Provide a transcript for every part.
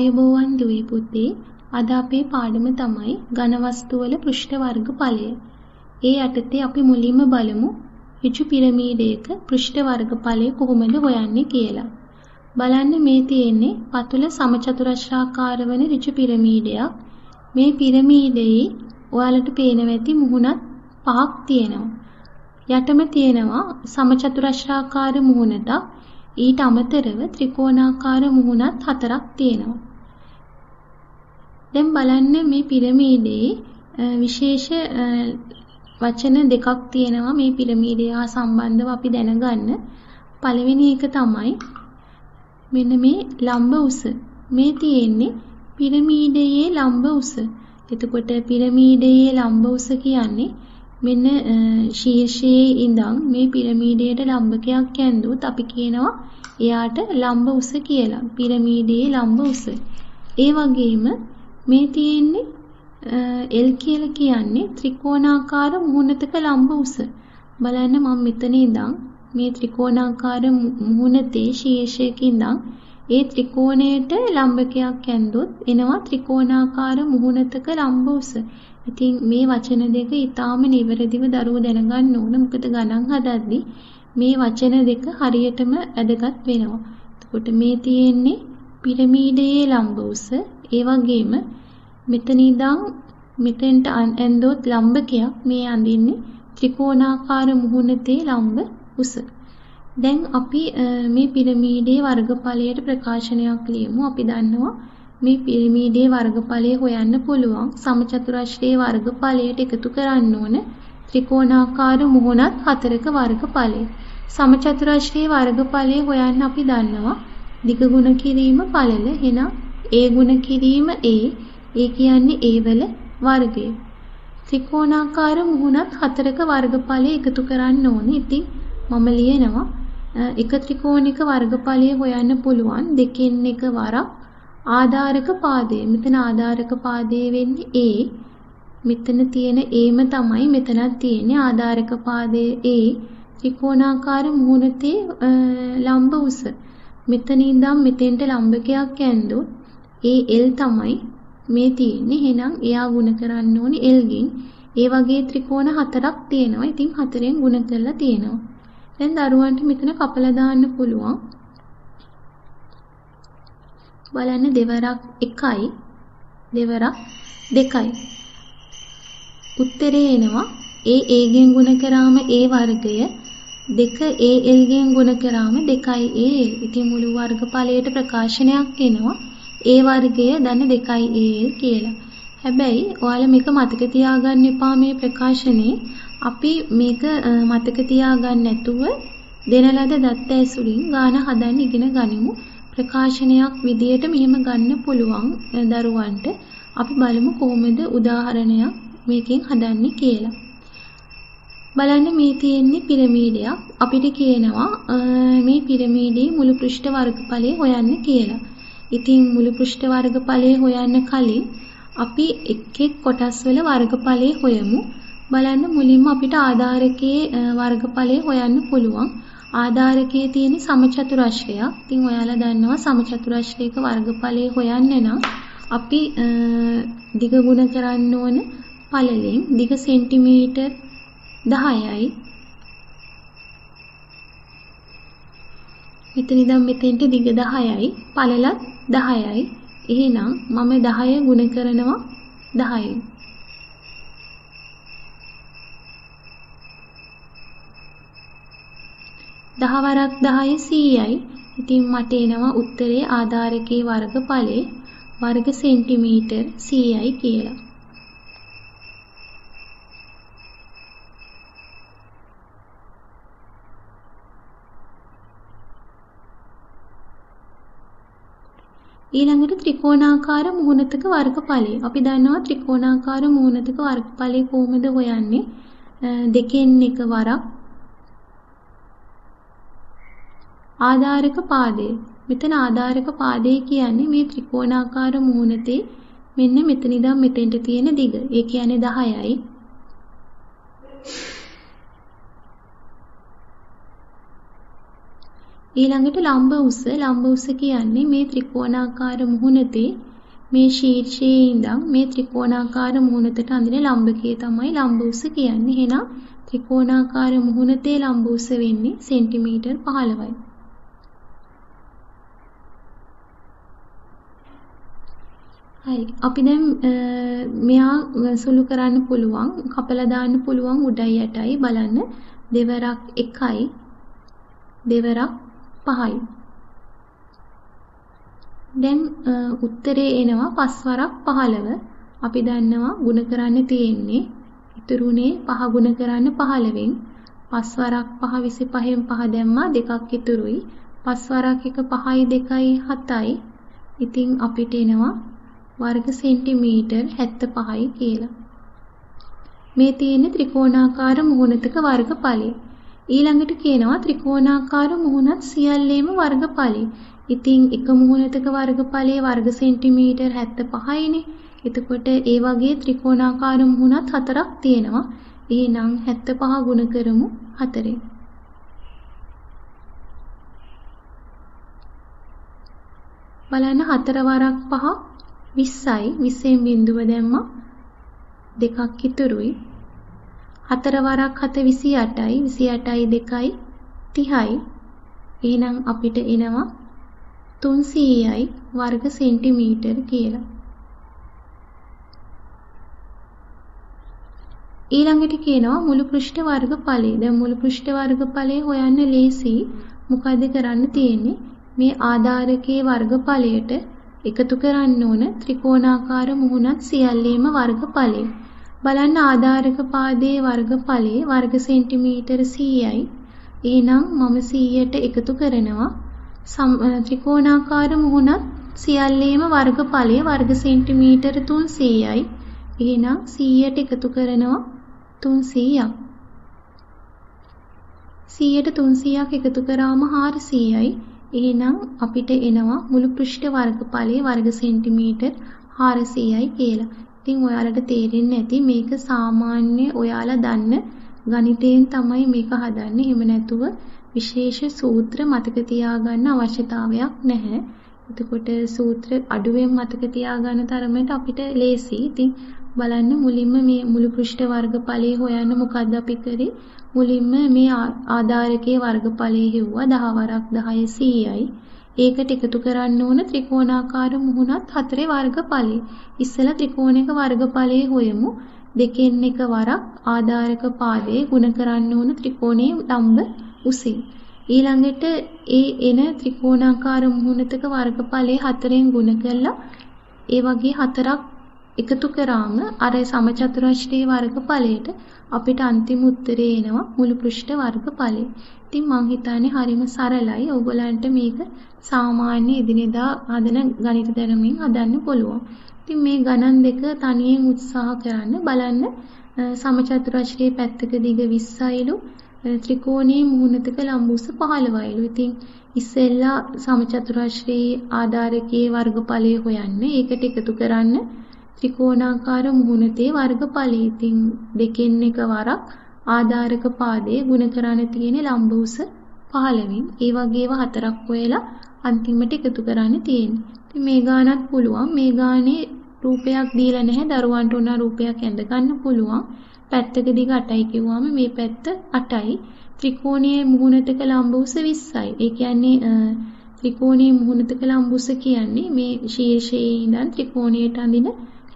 ආයුබෝවන් දුවේ පුතේ අද අපේ පාඩම තමයි ඝන වස්තුවල පෘෂ්ඨ වර්ග ඵලය. ඒ යටතේ අපි මුලින්ම බලමු ඍජු පිරමීඩයක පෘෂ්ඨ වර්ග ඵලය කොහොමද හොයන්නේ කියලා. බලන්න මේ තියෙන්නේ පතුල සමචතුරස්‍රාකාර වන ඍජු පිරමීඩයක්. මේ පිරමීඩයේ ඔයාලට පේනවා ඇති මුහුණත් පහක් තියෙනවා. යටම තියෙනවා සමචතුරස්‍රාකාර මුහුණටක් ඊට අමතරව ත්‍රිකෝණාකාර මුහුණත් හතරක් තියෙනවා. දැන් බලන්න මේ පිරමීඩයේ විශේෂ වචන දෙකක් තියෙනවා මේ පිරමීඩය හා සම්බන්ධව අපි දැනගන්න. පළවෙනි එක තමයි මෙන්න මේ ලම්බ උස. මේ තියෙන්නේ පිරමීඩයේ ලම්බ උස. එතකොට පිරමීඩයේ ලම්බ උස කියන්නේ මෙන්න ශීර්ෂයේ ඉඳන් මේ පිරමීඩයට ලම්බකයක් ඇඳුත් අපි කියනවා එයාට ලම්බ උස කියලා. පිරමීඩයේ ලම්බ උස. ඒ වගේම මේ තියෙන්නේ L කියලා කියන්නේ ත්‍රිකෝණාකාර මුහුණතක ලම්බ උස. බලන්න මම මෙතන ඉඳන් මේ ත්‍රිකෝණාකාර මුහුණතේ ශීර්ෂයක ඉඳන් ඒ ත්‍රිකෝණයට ලම්බකයක් ඇඳුත් එනවා ත්‍රිකෝණාකාර මුහුණතක ලම්බ උස. ඉතින් මේ වචන දෙක ඊටාම නිවැරදිව දරුවෝ දැනගන්න ඕන. මොකද ගණන් හදද්දී මේ වචන දෙක හරියටම වැදගත් වෙනවා. එතකොට මේ තියෙන්නේ පිරමීඩයේ ලම්බ උස. ඒ වගේම මෙතන ඉඳන් මෙතෙන්ට ඇඳොත් ලම්බකයක් මේ අඳින්නේ ත්‍රිකෝණාකාර මුහුණතේ ලම්බ උස. දැන් අපි මේ පිරමීඩයේ වර්ගඵලයට ප්‍රකාශනයක් ලියමු. අපි දන්නවා මේ පිරමීඩයේ වර්ගඵලය හොයන්න පුළුවන් සමචතුරස්‍රයේ වර්ගඵලයට එකතු කරන්න ඕන ත්‍රිකෝණාකාර මුහුණත් හතරක වර්ගඵලය. සමචතුරස්‍රයේ වර්ගඵලය හොයන්න අපි දන්නවා දිග ගුණ කිරීම පළල එහෙනම් ඒ ගුණ කිරීම ඒ ඒ කියන්නේ ඒ වල වර්ගය. ත්‍රිකෝණාකාර මුහුණත් හතරක වර්ගඵලය එකතු කරන්න ඕනේ. ඉතින් මම ලියනවා එක ත්‍රිකෝණික වර්ගඵලය හොයන්න පුළුවන් දෙකෙන් එක වරක් ආධාරක පාදය. මෙතන ආධාරක පාදය වෙන්නේ A. මෙතන තියෙන Aම තමයි මෙතනත් තියෙන්නේ ආධාරක පාදයේ A. ත්‍රිකෝණාකාර මුහුණතේ ලම්බ උස. මෙතන ඉඳන් මෙතෙන්ට ලම්බකයක් ඇඳුත් ඒ L තමයි මේ තියෙන්නේ. එහෙනම් එයා ගුණ කරන්න ඕනි L ගෙන්. ඒ වගේ ත්‍රිකෝණ හතරක් තියෙනවා. ඉතින් හතරෙන් ගුණ කරලා තියෙනවා. දැන් දරුවන්ට මෙතන කපලා දාන්න පුළුවන්. බලන්න දෙවරක් 1යි දෙවරක් 2යි උත්තරේ එනවා ඒ A ගෙන් ගුණ කරාම A වර්ගය 2 AL ගෙන් ගුණ කරාම 2 AL ඉතින් මුළු වර්ගඵලයට ප්‍රකාශනයක් එනවා A වර්ගය ධන 2යි A L කියලා. හැබැයි ඔයාලා මේක මතක තියාගන්න එපා මේ ප්‍රකාශනේ. අපි මේක මතක තියාගන්න නැතුව දෙන ලද දත්ත ඇසුරින් ගාන හදන්න ඉගෙන ගනිමු. ප්‍රකාශනයක් විදියට මෙහෙම ගන්න පුළුවන් දරුවන්ට අපි බලමු කොහොමද උදාහරණයක් මේකෙන් හදන්නේ කියලා. බලන්න මේ තියෙන්නේ පිරමීඩයක්. අපිට කියනවා මේ පිරමීඩයේ මුළු පෘෂ්ඨ වර්ගඵලය හොයන්න කියලා. ඉතින් මුළු පෘෂ්ඨ වර්ගඵලය හොයන්න කලින් අපි එක් එක් කොටස් වල වර්ගඵලය හොයමු. බලන්න මුලින්ම අපිට ආධාරකයේ වර්ගඵලය හොයන්න පුළුවන්. ආධාරකයේ තියෙන සමචතුරස්‍රයක්. ඉතින් ඔයාලා දන්නවා සමචතුරස්‍රයක වර්ගඵලය හොයන්න නම් අපි දිග ගුණ කරන්න ඕන පළලෙන් දිග සෙන්ටිමීටර් 10යි. මෙතන ඉඳන් මෙතෙන්ට දිග 10යි, පළලත් 10යි. එහෙනම් මම 10 ගුණ කරනවා 10යි. දහවරක් 10 100යි. ඉතින් මට එනවා උත්තරේ ආධාරකයේ වර්ගඵලය වර්ග සෙන්ටිමීටර් 100යි කියලා. ඊළඟට ත්‍රිකෝණාකාර මුහුණතක වර්ගඵලය. අපි දන්නවා ත්‍රිකෝණාකාර මුහුණතක වර්ගඵලය කොහොමද හොයන්නේ? දෙකෙන් එක වරක් ආධාරක පාදය. මෙතන ආධාරක පාදය කියන්නේ මේ ත්‍රිකෝණාකාර මුහුණතේ මෙන්න මෙතන ඉඳන් මෙතෙන්ට තියෙන දිග. ඒ කියන්නේ 10යි. ඊළඟට ලම්බ උස ලම්බ උස කියන්නේ මේ ත්‍රිකෝණාකාර මුහුණතේ මේ ශීර්ෂයේ ඉඳන් මේ ත්‍රිකෝණාකාර මුහුණතට අඳින ලම්බකය තමයි ලම්බ උස කියන්නේ. එහෙනම් ත්‍රිකෝණාකාර මුහුණතේ ලම්බ උස වෙන්නේ සෙන්ටිමීටර් 15යි. හරි. අපි දැන් මෙයා සුළු කරන්න පුළුවන්, කපලා දාන්න පුළුවන් උඩයි යටයි බලන්න. දෙවරක් 1යි. දෙවරක් 5යි. දැන් උත්තරේ එනවා පස්වරක් 15. අපි දන්නවා ಗುಣ කරන්න තියෙන්නේ ඉතුරුනේ පහ ಗುಣ කරන්න 15න් පස්වරක් 5 25න් 5 දැම්මා දෙකක් ඉතුරුයි. පස්වරක් 1 5යි 2යි 7යි. ඉතින් අපිට එනවා වර්ග සෙන්ටිමීටර් 75යි කියලා. මේ තියෙන ත්‍රිකෝණාකාර මුහුණතක වර්ගඵලය. ඊළඟට කියනවා ත්‍රිකෝණාකාර මුහුණත් සියල්ලේම වර්ගඵලයි. ඉතින් එක මුහුණතක වර්ගඵලයේ වර්ග සෙන්ටිමීටර් 75යිනේ. එතකොට ඒ වගේ ත්‍රිකෝණාකාර මුහුණත් හතරක් තියෙනවා. එහෙනම් 75 ගුණ කරමු 4ෙන්. බලන්න හතර වරක් පහක් 20යි 20න් බිඳුව දැම්මා දෙකක් ඉතුරුයි. හතර වරක් 7 28යි 28යි 2යි 30යි. එහෙනම් අපිට එනවා 300යි වර්ග සෙන්ටිමීටර් කියලා. ඊළඟට කියනවා මුළු පෘෂ්ඨ වර්ගඵලය. දැන් මුළු පෘෂ්ඨ වර්ගඵලය හොයන්න ලේසි. මොකද කරන්න තියෙන්නේ? මේ ආධාරකයේ වර්ගඵලයට එකතු කරන්න ඕන ත්‍රිකෝණාකාර මුහුණත් සියල්ලේම වර්ගඵලය. බලන්න ආධාරක පාදයේ වර්ගඵලය වර්ග සෙන්ටිමීටර 100යි. එහෙනම් මම 100ට එකතු කරනවා ත්‍රිකෝණාකාර මුහුණත් සියල්ලේම වර්ගඵලය වර්ග සෙන්ටිමීටර 300යි. එහෙනම් 100ට එකතු කරනවා 300ක්. 100ට 300ක් එකතු කරාම 400යි. එහෙනම් අපිට එනවා මුළු පෘෂ්ඨ වර්ගඵලයේ වර්ග සෙන්ටිමීටර් 400යි කියලා. ඉතින් ඔයාලට තේරෙන්නේ නැති මේක සාමාන්‍ය ඔයාලා දන්න ගණිතයෙන් තමයි මේක හදන්නේ. එහෙම නැතුව විශේෂ සූත්‍ර මතක තියාගන්න අවශ්‍යතාවයක් නැහැ. එතකොට සූත්‍ර අඩුවෙන් මතක තියාගන්න තරමට අපිට ලේසි. ඉතින් බලන්න මුලින්ම මේ මුළු පෘෂ්ඨ වර්ගඵලයේ හොයන්න මොකද්ද අපි කරේ? මුලින්ම මේ ආධාරකයේ වර්ගඵලය හෙව්වා 10 වරක් 10 100යි. ඒකට එකතු කරන්න ඕන ත්‍රිකෝණාකාර මුහුණත් හතරේ වර්ගඵලෙ. ඉස්සලා ත්‍රිකෝණයක වර්ගඵලයේ හොයමු. දෙකෙන් එක වරක් ආධාරක පාදයේ ගුණ කරන්න ඕන ත්‍රිකෝණයේ ලම්බ උසින්. ඊළඟට ඒ එන ත්‍රිකෝණාකාර මුහුණතක වර්ගඵලයේ හතරෙන් ගුණ කරලා ඒ වගේ හතරක් එකතු කරාම අර සමචතුරස්‍රයේ වර්ගඵලයට අපිට අන්තිම උත්තරේ එනවා මුළු පෘෂ්ඨ වර්ගඵලය. ඉතින් මං හිතන්නේ හරිම සරලයි. ඕගොල්ලන්ට මේක සාමාන්‍ය එදිනෙදා හදන ගණිත දැනුමින් හදන්න පුළුවන්. ඉතින් මේ ගණන් දෙක තනියෙන් උත්සාහ කරන්න බලන්න සමචතුරස්‍රයේ පැත්තක දිග 20යිලු ත්‍රිකෝණයේ මුහුණතක ලම්බුස 15යිලු. ඉතින් ඉස්සෙල්ලා සමචතුරස්‍රයේ ආධාරකයේ වර්ගඵලය හොයන්න. ඒකට එකතු කරන්න ත්‍රිකෝණාකාර මුහුණතේ වර්ගඵලය. ඉතින් දෙකෙන් එක වරක් ආධාරක පාදයේ ಗುಣ කරන්න තියෙන ලම්බ උස 15න්. ඒ වගේව හතරක් හොයලා අන්තිමට එකතු කරන්න තියෙන්නේ. ඉතින් මේ ගානත් පුළුවන්. මේ ගානේ රූපයක් දීලා නැහැ. දරුවන්ට උනා රූපයක් ඇඳ ගන්න පුළුවන්. පැත්තක දිග 8යි කිව්වම මේ පැත්ත 8යි. ත්‍රිකෝණයේ මුහුණතක ලම්බ උස 20යි. ඒ කියන්නේ ත්‍රිකෝණයේ මුහුණතක ලම්බ උස කියන්නේ මේ ශීර්ෂයේ ඉඳන් ත්‍රිකෝණයට අඳින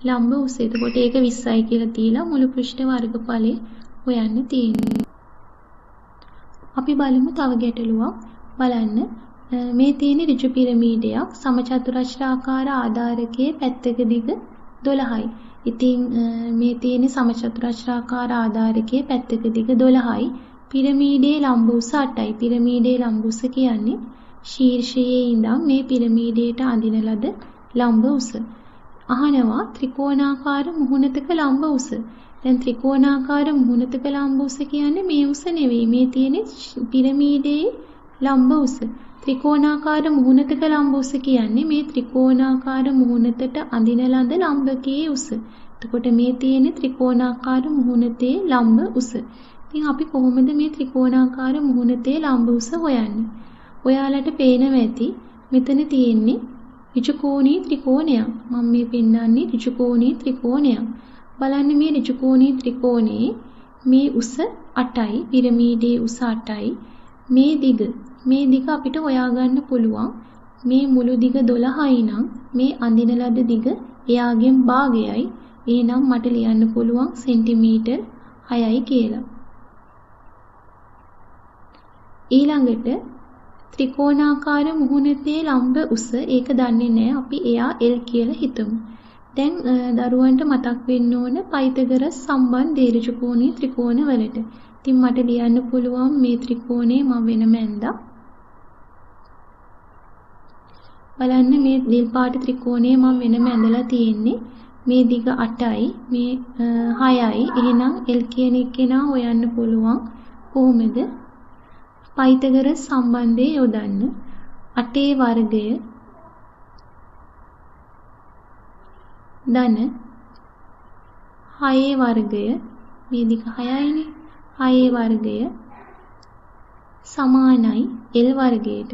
ලම්බ උස. එතකොට ඒක 20යි කියලා තියලා මුළු පෘෂ්ඨ වර්ගඵලය හොයන්න තියෙනවා. අපි බලමු තව ගැටලුවක්. බලන්න මේ තියෙන ඍජු පිරමීඩයක් සමචතුරස්‍රාකාර ආධාරකයේ පැත්තක දිග 12යි. ඉතින් මේ තියෙන සමචතුරස්‍රාකාර ආධාරකයේ පැත්තක දිග 12යි. පිරමීඩයේ ලම්බ උස 8යි. පිරමීඩයේ ලම්බ උස කියන්නේ ශීර්ෂයේ ඉඳන් මේ පිරමීඩයට අඳින ලද ලම්බ උස. අහනවා ත්‍රිකෝණාකාර මුහුණතක ලම්බ උස. දැන් ත්‍රිකෝණාකාර මුහුණතක ලම්බ උස කියන්නේ මේ උස නෙවෙයි. මේ තියෙන පිරමීඩයේ ලම්බ උස. ත්‍රිකෝණාකාර මුහුණතක ලම්බ උස කියන්නේ මේ ත්‍රිකෝණාකාර මුහුණතට අඳින ලද ලම්බකයේ උස. එතකොට මේ තියෙන ත්‍රිකෝණාකාර මුහුණතේ ලම්බ උස. ඉතින් අපි කොහොමද මේ ත්‍රිකෝණාකාර මුහුණතේ ලම්බ උස හොයන්නේ? ඔයාලට පේනවා ඇති මෙතන තියෙන්නේ ඍජුකෝණී ත්‍රිකෝණයක්. මම මේ පෙන්වන්නේ ඍජුකෝණී ත්‍රිකෝණයක්. බලන්න මේ ඍජුකෝණී ත්‍රිකෝණේ මේ උස 8යි පිරමීඩයේ උස 8යි මේ දිග මේ දිග අපිට හොයාගන්න පුළුවන් මේ මුළු දිග 12යි නම් මේ අඳින ලද දිග එයාගෙන් භාගයයි එහෙනම් මට ලියන්න පුළුවන් සෙන්ටිමීටර් 6යි කියලා ඊළඟට ත්‍රිකෝණාකාර මුහුණතේ ලම්බ උස ඒක දන්නේ නැහැ අපි එයා L කියලා හිතමු දැන් දරුවන්ට මතක් වෙන්න ඕන පයිතගරස් සම්බන්ධ දීර්ඝකෝණී ත්‍රිකෝණ වලට. ඉතින් මට ලියන්න පුළුවන් මේ ත්‍රිකෝණේ මම වෙනම ඇඳා. බලන්න මේ නිල් පාට ත්‍රිකෝණේ මම වෙනම ඇඳලා තියෙන්නේ. මේ දිග 8යි මේ 6යි. එහෙනම් L කියන එකේනා හොයන්න පුළුවන් කොහොමද? පයිතගරස් සම්බන්ධය යොදන්න. 8 වර්ගය ධන 6 වර්ගය මේ දිග 6යිනේ 6 වර්ගය සමානයි L වර්ගයට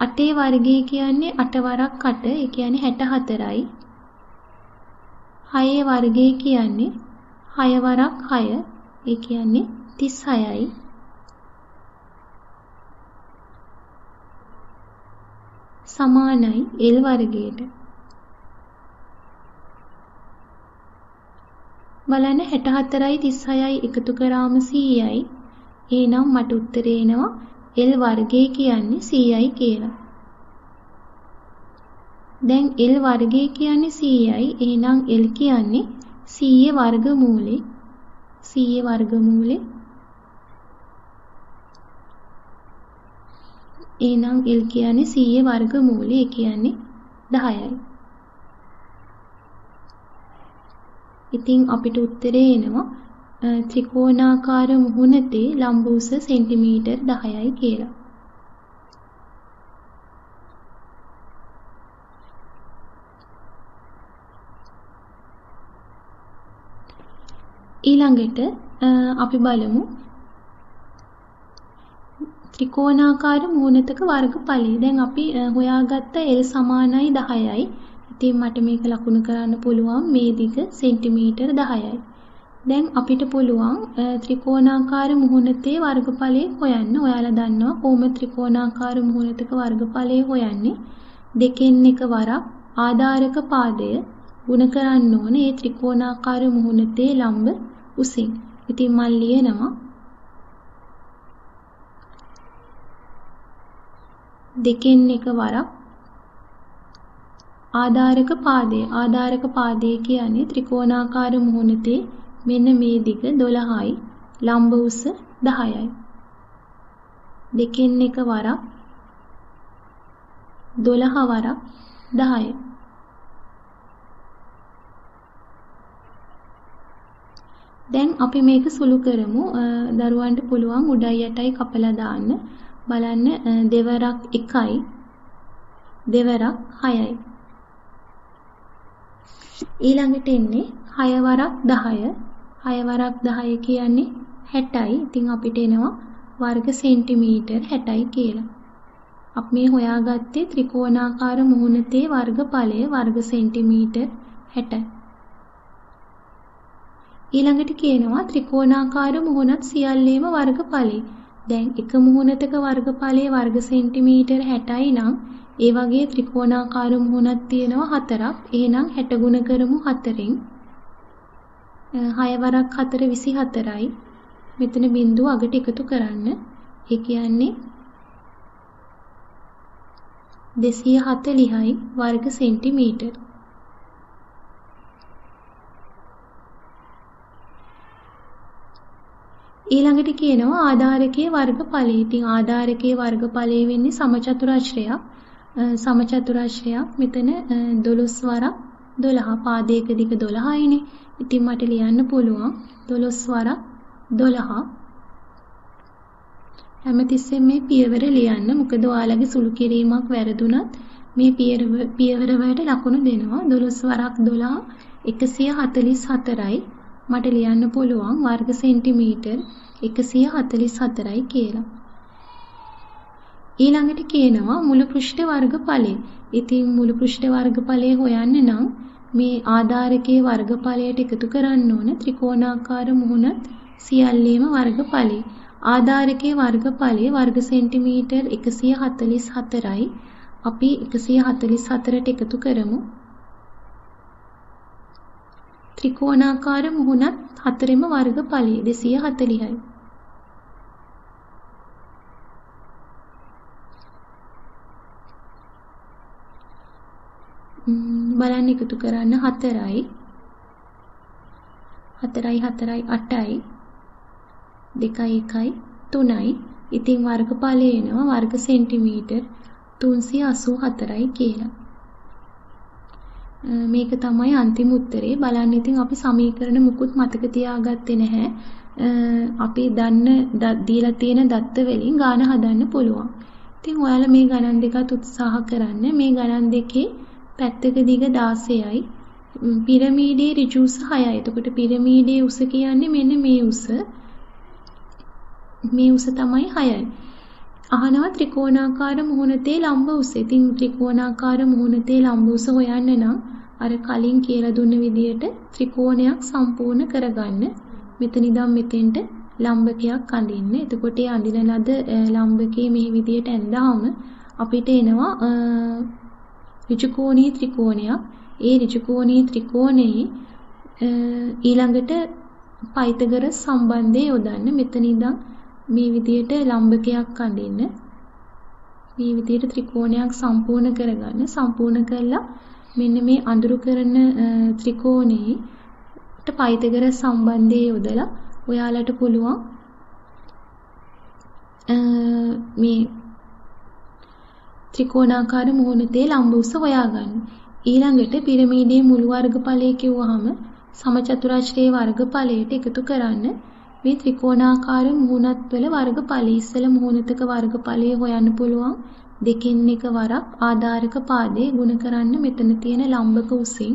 අටේ වර්ගය කියන්නේ අට වරක් අට ඒ කියන්නේ 64යි. හයේ වර්ගය කියන්නේ හය වරක් හය ඒ කියන්නේ 36යි. සමානයි L වර්ගයට. බලන්න 64යි 36යි එකතු කරාම 100යි. එහෙනම් මට උත්තරේ එනවා L වර්ගය කියන්නේ 100යි කියලා. දැන් L වර්ගය කියන්නේ 100යි. එහෙනම් L කියන්නේ 100 වර්ගමූලේ 100 වර්ගමූලේ එහෙනම් L කියන්නේ 100 වර්ගමූලය ඒ කියන්නේ 10යි. ඉතින් අපිට උත්තරේ එනවා ත්‍රිකෝණාකාර මුහුණතේ ලම්බ උස සෙන්ටිමීටර් 10යි කියලා. ඊළඟට අපි බලමු ත්‍රිකෝණාකාර මූණතක වර්ගඵලය. දැන් අපි හොයාගත්ත L සමානයි 10යි. ඉතින් මට මේක ලකුණු කරන්න පුළුවන් මේ දිග සෙන්ටිමීටර් 10යි. දැන් අපිට පුළුවන් ත්‍රිකෝණාකාර මුහුණතේ වර්ගඵලය හොයන්න. ඔයාලා දන්නවා කොහොම ත්‍රිකෝණාකාර මුහුණතක වර්ගඵලය හොයන්නේ. දෙකෙන් එක වරක් ආධාරක පාදය ගුණ කරන්න ඕන ඒ ත්‍රිකෝණාකාර මුහුණතේ ලම්බ උසින්. ඉතින් මම ලියනවා. දෙකෙන් එක වරක්. ආධාරක පාදය. ආධාරක පාදය කියන්නේ ත්‍රිකෝණාකාර මුහුණතේ මෙන්න මේ දිග 12යි ලම්බ උස 10යි දෙකෙන් එක වරක්. 12 වරක් 10යි දැන් අපි මේක සුළු කරමු. දරුවන්ට පුළුවන් උඩයි යටයි කපලා දාන්න. බලන්න දෙවරක් 1යි දෙවරක් 6යි ඊළඟට එන්නේ 6 වරක් 10 6 වරක් 10 කියන්නේ 60යි ඉතින් අපිට එනවා වර්ග සෙන්ටිමීටර් 60යි කියලා. අපි මේ හොයාගත්තේ ත්‍රිකෝණාකාර මුහුණතේ වර්ගඵලය වර්ග සෙන්ටිමීටර් 60යි ඊළඟට කියනවා ත්‍රිකෝණාකාර මුහුණත් සියල්ලේම වර්ගඵලයි දැන් එක මුහුණතක වර්ගඵලයේ වර්ග සෙන්ටිමීටර 60යි නම් ඒ වගේ ත්‍රිකෝණාකාර මුහුණක් තියෙනවා හතරක්. එහෙනම් 60 ගුණ කරමු 4ෙන්. 6 වරක් 4 24යි. මෙතන බිඳුව අගට එකතු කරන්න. ඒ කියන්නේ 240යි වර්ග සෙන්ටිමීටර. ඊළඟට කියනවා ආධාරකයේ වර්ගඵලය. ඉතින් ආධාරකයේ වර්ගඵලය වෙන්නේ සමචතුරාශ්‍රයක්. සමචතුරාශ්‍රයක් මෙතන 12 වරක් 12 පාදයක දිග 12යිනේ. ඉතින් මට ලියන්න පුළුවන් 12 වරක් 12 හැමතිස්සෙම මේ පියවර ලියන්න. මොකද ඔයාලගේ සුළු කිරීමක් වැරදුනත් මේ පියවර වලට ලකුණු දෙනවා. 12 වරක් 12 144යි මට ලියන්න පුළුවන් වර්ග සෙන්ටිමීටර් 144යි කියලා. ඊළඟට කියනවා මුළු පෘෂ්ඨ වර්ගඵලය. ඉතින් මුළු පෘෂ්ඨ වර්ගඵලය හොයන්න නම් මේ ආධාරකයේ වර්ගඵලයට එකතු කරන්න ඕන ත්‍රිකෝණාකාර මුහුණත් සියල්ලේම වර්ගඵලය. ආධාරකයේ වර්ගඵලය වර්ග සෙන්ටිමීටර් 144යි. අපි 144ට එකතු කරමු. ත්‍රිකෝණාකාර මුහුණත් හතරෙම වර්ගඵලය 240යි. බලන්න එකතු කරන්න 4යි 4යි 4යි 8යි 2යි 1යි 3යි ඉතින් වර්ගඵලය එනවා වර්ග සෙන්ටිමීටර් 384යි කියලා. මේක තමයි අන්තිම උත්තරේ. බලන්න ඉතින් අපි සමීකරණ මුකුත් මතක තියාගත්තේ නැහැ. අපි දන්න දීලා තියෙන දත්ත වලින් ගාන හදන්න පුළුවන්. ඉතින් ඔයාලා මේ ගණන් දෙකත් උත්සාහ කරන්න. මේ ගණන් දෙකේ පැත්තක දිග 16යි. පිරමීඩයේ ඍජු උස 6යි. එතකොට පිරමීඩයේ උස කියන්නේ මෙන්න මේ උස. මේ උස තමයි 6යි. අහනවා ත්‍රිකෝණාකාර මුහුණතේ ලම්බ උස. ඉතින් ත්‍රිකෝණාකාර මුහුණතේ ලම්බ උස හොයන්න නම් අර කලින් කියලා දුන්න විදියට ත්‍රිකෝණයක් සම්පූර්ණ කරගන්න. මෙතන ඉඳන් මෙතෙන්ට ලම්බකයක් අඳින්න. එතකොට ඒ අඳින ලද ලම්බකේ මේ විදියට ඇඳාම අපිට එනවා ඍජුකෝණී ත්‍රිකෝණයක්. ඒ ඍජුකෝණී ත්‍රිකෝණයේ ඊළඟට පයිතගරස් සම්බන්ධය යොදන්න. මෙතන ඉඳන් මේ විදියට ලම්බකයක් අඳින්න. මේ විදියට ත්‍රිකෝණයක් සම්පූර්ණ කරගන්න. සම්පූර්ණ කළා මෙන්න මේ අඳුරු කරන ත්‍රිකෝණයට පයිතගරස් සම්බන්ධය යොදලා ඔයාලට පුළුවන් මේ ත්‍රිකෝණාකාර මුහුණතේ ලම්බ උස හොයාගන්න. ඊළඟට පිරමීඩයේ මුළු වර්ගඵලය කිව්වහම සමචතුරාශ්‍රයේ වර්ගඵලයට එකතු කරන්න මේ ත්‍රිකෝණාකාර මුහුණත් වල වර්ගඵලය ඉස්සල මුහුණතක වර්ගඵලය හොයන්න පුළුවන් දෙකෙන් එක වරක් ආධාරක පාදේ ගුණ කරන්න මෙතන තියෙන ලම්බක උසින්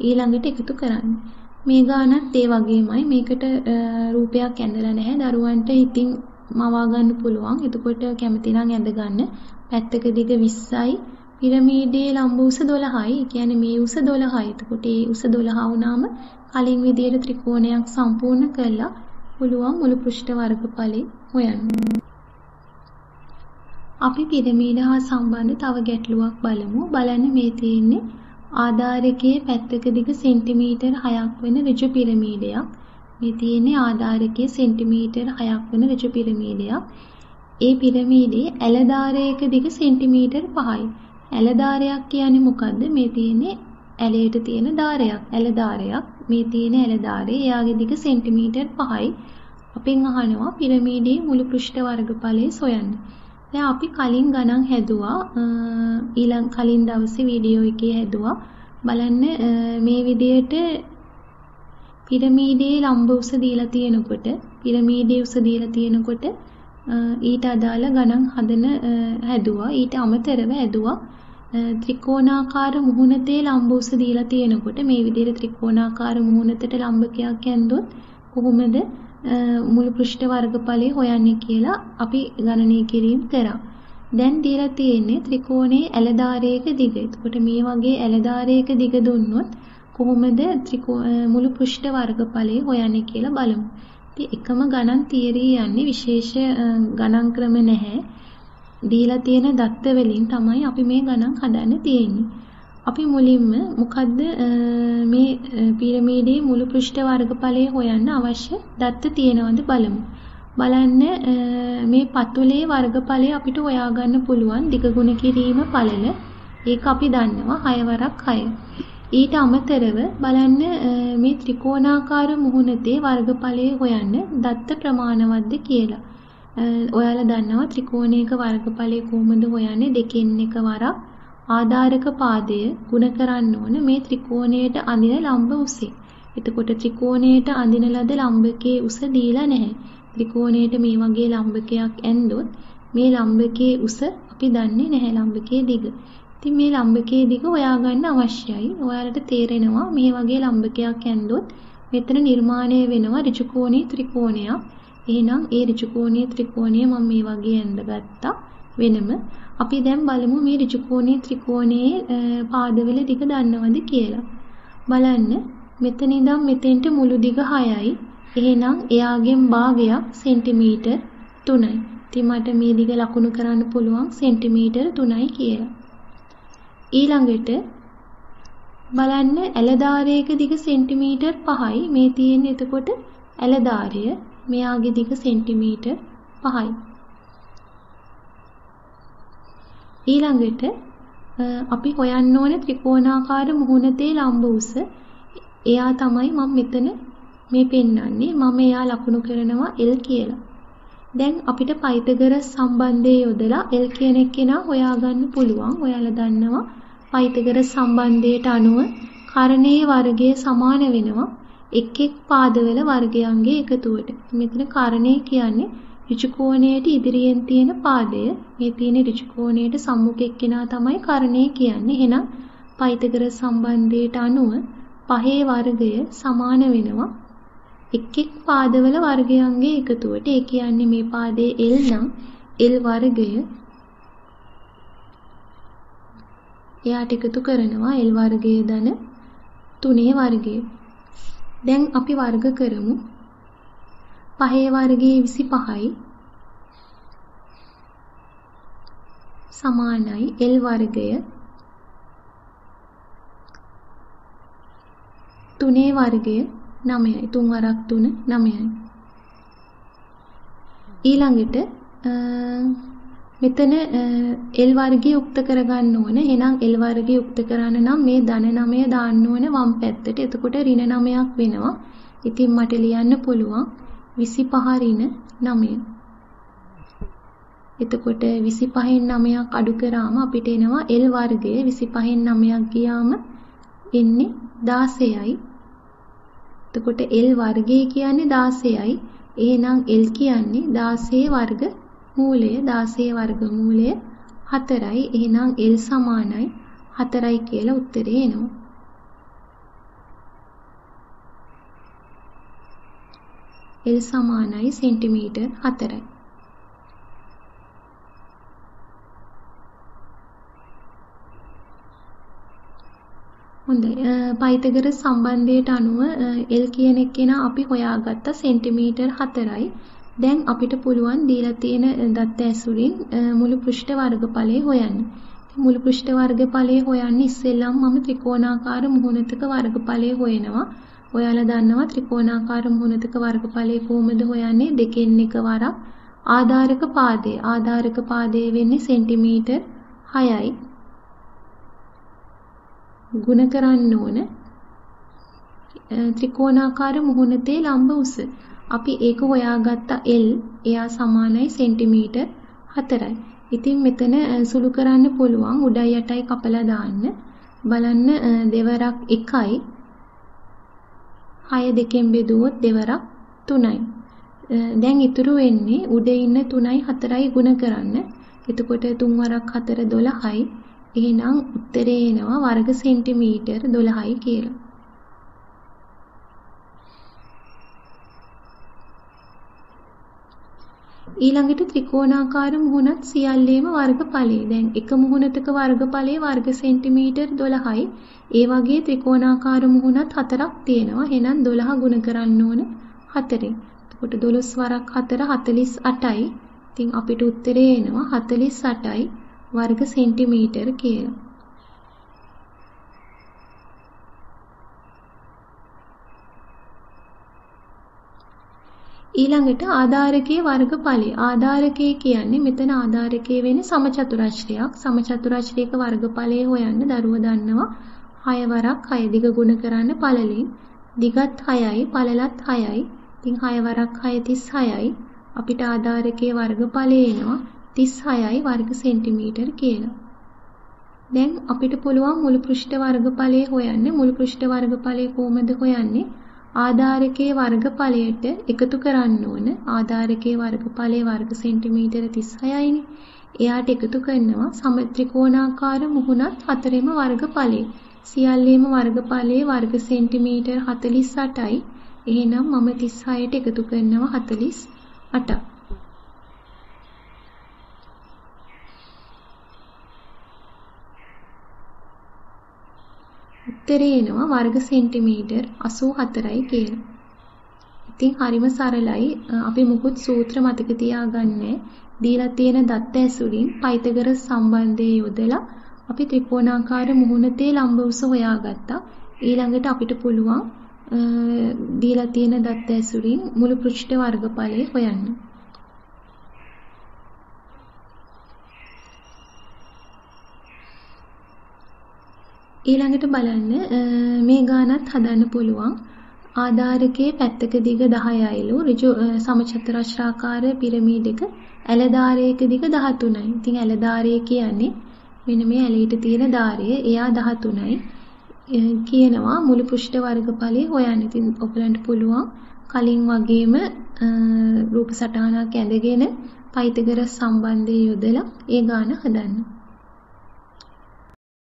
ඊළඟට එකතු කරන්න. මේ ගානත් ඒ වගේමයි මේකට රූපයක් ඇඳලා නැහැ දරුවන්ට ඉතින් මවා ගන්න පුළුවන්. එතකොට කැමති නම් ඇඳ ගන්න. පැත්තක දිග 20යි පිරමීඩයේ ලම්බ උස 12යි. ඒ කියන්නේ මේ උස 12යි. එතකොට ඒ උස 12 වුණාම කලින් විදියට ත්‍රිකෝණයක් සම්පූර්ණ කළා පුළුවන් මුළු පෘෂ්ඨ වර්ගඵලෙ හොයන්න. අපි පිරමීඩ හා සම්බන්ධ තව ගැටලුවක් බලමු. බලන්න මේ තියෙන්නේ ආධාරකයේ පැත්තක දිග සෙන්ටිමීටර් 6ක් වෙන ඍජු පිරමීඩයක්. මේ තියෙන්නේ ආධාරකයේ සෙන්ටිමීටර් 6ක් වෙන ඍජු පිරමීඩයක්. ඒ පිරමීඩේ ඇලදාරයක දිග සෙන්ටිමීටර් 5යි. ඇලදාරයක් කියන්නේ මොකද්ද? මේ තියෙන්නේ ඇලයට තියෙන දාරයක්. ඇලදාරයක්. මේ තියෙන ඇලදාරේ එයාගේ දිග සෙන්ටිමීටර් 5යි. අපෙන් අහනවා පිරමීඩේ මුළු පෘෂ්ඨ වර්ගඵලය සොයන්න. දැන් අපි කලින් ගණන් හැදුවා ඊළඟ කලින් දවසේ වීඩියෝ එකේ හැදුවා. බලන්න මේ විදියට පිරමීඩේ ලම්බ උස දීලා තියෙනකොට පිරමීඩේ උස දීලා තියෙනකොට ඊට අදාළ ගණන් හදන හැදුවා ඊට අමතරව හැදුවා ත්‍රිකෝණාකාර මුහුණතේ ලම්බ උස දීලා තියෙනකොට මේ විදිහට ත්‍රිකෝණාකාර මුහුණතට ලම්බකයක් ඇන්දොත් කොහොමද මුළු පෘෂ්ඨ වර්ගඵලය හොයන්නේ කියලා අපි ගණනය කිරීම කරා. දැන් දීලා තියෙන්නේ ත්‍රිකෝණයේ ඇලදාරයක දිග. එතකොට මේ වගේ ඇලදාරයක දිග දුන්නොත් කොහොමද මුළු පෘෂ්ඨ වර්ගඵලය හොයන්නේ කියලා බලමු. ඉතින් එකම ගණන් තියරී යන්නේ විශේෂ ගණන් ක්‍රම නැහැ. දීලා තියෙන දත්ත වලින් තමයි අපි මේ ගණන් හදන්න තියෙන්නේ. අපි මුලින්ම මොකද්ද මේ පිරමීඩයේ මුළු පෘෂ්ඨ වර්ගඵලය හොයන්න අවශ්‍ය දත්ත තියෙනවද බලමු. බලන්න මේ පතුලේ වර්ගඵලය අපිට හොයාගන්න පුළුවන් දිගගුණ කිරීම පළල. ඒක අපි දන්නවා 6 වරක් 6. ඊට අමතරව බලන්න මේ ත්‍රිකෝණාකාර මුහුණතේ වර්ගඵලය හොයන්න දත්ත ප්‍රමාණවත්ද කියලා. ඔයාලා දන්නවා ත්‍රිකෝණයක වර්ගඵලය කොහොමද හොයන්නේ දෙකෙන් එක වරක් ආධාරක පාදය ගුණ කරන්න ඕන මේ ත්‍රිකෝණයට අඳින ලම්බ උසෙන්. එතකොට ත්‍රිකෝණයට අඳින ලද ලම්බකයේ උස දීලා නැහැ. ත්‍රිකෝණයට මේ වගේ ලම්බකයක් ඇන්දොත් මේ ලම්බකයේ උස අපි දන්නේ නැහැ ලම්බකයේ දිග. ඉතින් මේ ලම්බකයේ දිග හොයාගන්න අවශ්‍යයි. ඔයාලට තේරෙනවා මේ වගේ ලම්බකයක් ඇන්දොත් මෙතන නිර්මාණය වෙනවා ඍජු කෝණී ත්‍රිකෝණයක්. එහෙනම් ඒ ඍජු කෝණී ත්‍රිකෝණය මම මේ වගේ ඇඳගත්තා වෙනම. අපි දැන් බලමු මේ ඍජු කෝණී ත්‍රිකෝණයේ පාදවල දිග දන්නවද කියලා. බලන්න මෙතන ඉඳන් මෙතෙන්ට මුළු දිග 6යි. එහෙනම් එයාගෙන් භාගයක් සෙන්ටිමීටර් 3යි. ඉතින් මට මේ දිග ලකුණු කරන්න පුළුවන් සෙන්ටිමීටර් 3යි කියලා. ඊළඟට බලන්න ඇලදාරයක දිග සෙන්ටිමීටර් 5යි. මේ තියෙන්නේ එතකොට ඇලදාරය. මෙයාගේ දිග සෙන්ටිමීටර් 5යි. ඊළඟට අපි හොයන්න ඕනේ ත්‍රිකෝණාකාර මුහුණතේ ලම්බ උස. එයා තමයි මම මෙතන මේ පෙන්වන්නේ. මම එයා ලකුණු කරනවා L කියලා. දැන් අපිට පයිතගරස් සම්බන්ධය යොදලා L කියන එක්කෙනා හොයාගන්න පුළුවන්. ඔයාලා දන්නවා පයිතගරස් සම්බන්ධයට අනුව කරණයේ වර්ගය සමාන වෙනවා එක් එක් පාදවල වර්ගයන්ගේ එකතුවට. මෙතන කරණය කියන්නේ ඍජු කෝණයට ඉදිරියෙන් තියෙන පාදය. මේ තියෙන ඍජු කෝණයට සම්මුඛ එක්කෙනා තමයි කරණය කියන්නේ. එහෙනම් පයිතගරස් සම්බන්ධයට අනුව පහේ වර්ගය සමාන වෙනවා එක් එක් පාදවල වර්ගයන්ගේ එකතුවට. ඒ කියන්නේ මේ පාදයේ L නම් L වර්ගය එයාට එකතු කරනවා L වර්ගය ධන 3 වර්ගය. දැන් අපි වර්ග කරමු. පහේ වර්ගයේ 25යි සමානයි. L වර්ගය. 3 වර්ගය 9යි 3 වරක් 3 9යි ඊළඟට මෙතන L වර්ගය යුක්ත කරගන්න ඕන. එහෙනම් L වර්ගය යුක්ත කරන්න නම් මේ ධන 9 දාන්න ඕන වම් පැත්තට. එතකොට ඍණ 9ක් වෙනවා. ඉතින් මට ලියන්න පුළුවන් 25 ඍණ 9. එතකොට 25න් 9ක් අඩු කරාම අපිට එනවා L වර්ගය 25න් 9ක් ගියාම එන්නේ 16යි. එතකොට L වර්ගය කියන්නේ 16යි. එහෙනම් L කියන්නේ 16 වර්ග මූලය 16 වර්ගමූලය 4යි. එහෙනම් L සමානයි 4යි කියලා උත්තරේ එනවා. L සමානයි සෙන්ටිමීටර් 4යි. හොඳයි. පයිතගරස් සම්බන්ධයට අනුව L කියන එක්කෙනා අපි හොයාගත්ත සෙන්ටිමීටර් 4යි. දැන් අපිට පුළුවන් දීලා තියෙන දත්ත ඇසුරින් මුළු පෘෂ්ඨ වර්ගඵලය හොයන්න. මුළු පෘෂ්ඨ වර්ගඵලය හොයන්නේ ඉස්සෙල්ලම මම ත්‍රිකෝණාකාර මුහුණතක වර්ගඵලය හොයනවා. ඔයාලා දන්නවා ත්‍රිකෝණාකාර මුහුණතක වර්ගඵලය කොහොමද හොයන්නේ? දෙකෙන් එක වරක් ආධාරක පාදය. ආධාරක පාදය වෙන්නේ සෙන්ටිමීටර් 6යි. ගුණ කරන්න ඕන ත්‍රිකෝණාකාර මුහුණතේ ලම්බ උස. අපි ඒක හොයාගත්ත L එයා සමානයි සෙන්ටිමීටර් 4යි. ඉතින් මෙතන සුළු කරන්න පුළුවන් උඩයි යටයි කපලා දාන්න. බලන්න දෙවරක් 1යි. 6 දෙකෙන් බෙදුවොත් දෙවරක් 3යි. දැන් ඉතුරු වෙන්නේ උඩ ඉන්න 3යි 4යි ගුණ කරන්න. එතකොට 3 වරක් 4 12යි. එහෙනම් උත්තරේ එනවා වර්ග සෙන්ටිමීටර් 12යි කියලා. ඊළඟට ත්‍රිකෝණාකාර මුහුණත් සියල්ලේම වර්ගඵලය. දැන් එක මුහුණතක වර්ගඵලය වර්ග සෙන්ටිමීටර් 12යි. ඒ වගේ ත්‍රිකෝණාකාර මුහුණත් හතරක් තියෙනවා. එහෙනම් 12 ගුණ කරන්න ඕන 4ෙන්. එතකොට 12 වරක් 4 48යි. ඉතින් අපිට උත්තරේ එනවා 48යි වර්ග සෙන්ටිමීටර කියලා. ඊළඟට ආධාරකයේ වර්ගඵලය. ආධාරකය කියන්නේ මෙතන ආධාරකයේ වෙන්නේ සමචතුරස්‍රයක්. සමචතුරස්‍රයක වර්ගඵලය හොයන්න දරුව දන්නවා 6 වරක් 6 දිග ගුණ කරන්න පළලින්. දිගත් 6යි පළලත් 6යි. ඉතින් 6 වරක් 6 36යි. අපිට ආධාරකයේ වර්ගඵලය එනවා 36යි වර්ග සෙන්ටිමීටර කියලා. දැන් අපිට පුළුවන් මුළු පෘෂ්ඨ වර්ගඵලය හොයන්න. මුළු පෘෂ්ඨ වර්ගඵලය කොහොමද හොයන්නේ? ආධාරකයේ වර්ගඵලයට එකතු කරන්න ඕන. ආධාරකයේ වර්ගඵලය වර්ග සෙන්ටිමීටර 36යිනේ. එයාට එකතු කරනවා සමත්‍රිකෝණාකාර මුහුණත් හතරෙම වර්ගඵලය. සියල්ලේම වර්ගඵලයේ වර්ග සෙන්ටිමීටර 48යි. එහෙනම් මම 36ට එකතු කරනවා 48ක්. උත්තරේ එනවා වර්ග සෙන්ටිමීටර් 84යි කියලා. ඉතින් හරිම සරලයි. අපි මුකුත් සූත්‍ර මතක තියාගන්නේ දීලා තියෙන දත්ත ඇසුරින් පයිතගරස් සම්බන්ධය යොදලා අපි ත්‍රිකෝණාකාර මුහුණතේ ලම්බ උස හොයාගත්තා. ඊළඟට අපිට පුළුවන් දීලා තියෙන දත්ත ඇසුරින් මුළු පෘෂ්ඨ වර්ගඵලය හොයන්න. ඊළඟට බලන්න මේ ගානත් හදන්න පුළුවන්. ආධාරකයේ පැත්තක දිග 10යිලු ඍජු සමචතුරස්‍රාකාර පිරමීඩයක ඇලදාරයක දිග 13යි. ඉතින් ඇලදාරය කියන්නේ මෙන්න මේ ඇලීට තියෙන දාරය. එයා 13යි. කියනවා මුළු පෘෂ්ඨ වර්ගඵලය හොයන්න. ඉතින් ඔයගලන්ට පුළුවන් කලින් වගේම රූප සටහනක් ඇඳගෙන පයිතගරස් සම්බන්ධය යොදලා ඒ ගාන හදන්න.